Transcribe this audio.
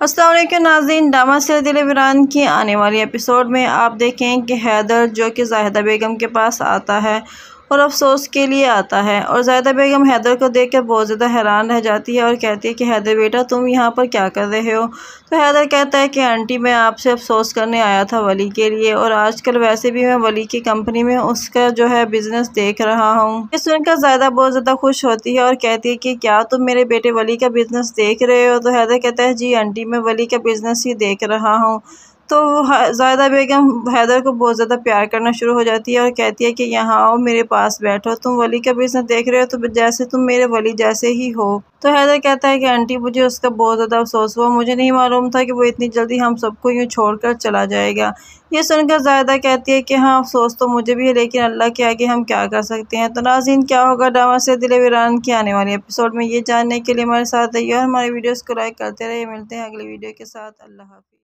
असलम नाजीन डामा से दिल वीरान की आने वाली एपिसोड में आप देखें कि हैदर जो कि जाहिदा बेगम के पास आता है और अफसोस के लिए आता है। और ज़ायदा बेगम हैदर को देख कर बहुत ज़्यादा हैरान रह जाती है और कहती है कि, हैदर बेटा, तुम यहाँ पर क्या कर रहे हो? तो हैदर कहता है कि, आंटी, मैं आपसे अफसोस करने आया था वली के लिए और आजकल वैसे भी मैं वली की कंपनी में उसका जो है बिज़नेस देख रहा हूँ। ये सुनकर ज़्यादा बहुत ज़्यादा खुश होती है और कहती है कि, क्या तुम मेरे बेटे वली का बिज़नेस देख रहे हो? तो हैदर कहता है, जी आंटी, मैं वली का बिज़नेस ही देख रहा हूँ। तो ज़ायदा बेगम हैदर को बहुत ज़्यादा प्यार करना शुरू हो जाती है और कहती है कि यहाँ आओ, मेरे पास बैठो। तुम वली का बिज़नेस देख रहे हो तो जैसे तुम मेरे वली जैसे ही हो। तो हैदर कहता है कि, आंटी, मुझे उसका बहुत ज़्यादा अफसोस हुआ। मुझे नहीं मालूम था कि वो इतनी जल्दी हम सबको यूँ छोड़ कर चला जाएगा। ये सुनकर ज़ायदा कहती है कि हाँ अफसोस तो मुझे भी है, लेकिन अल्लाह के आगे हम क्या कर सकते हैं? तो नाजिन क्या होगा ड्रामा से दिल वीरान की आने वाली एपिसोड में? ये जानने के लिए हमारे साथ रहिए और हमारे वीडियोज़ को लाइक करते रहिए। मिलते हैं अगले वीडियो के साथ। अल्लाह हाफि।